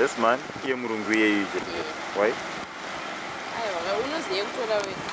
yes man. Iye murungu iyeyu chete why? Aiwa unoziye kutora wega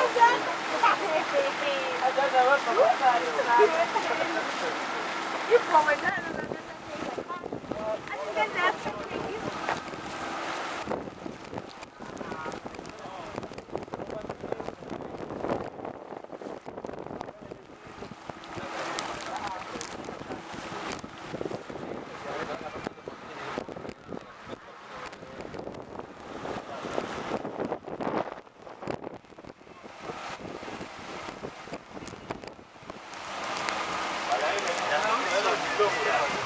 forward na. Ano ganda? Ano ganda? Let's go.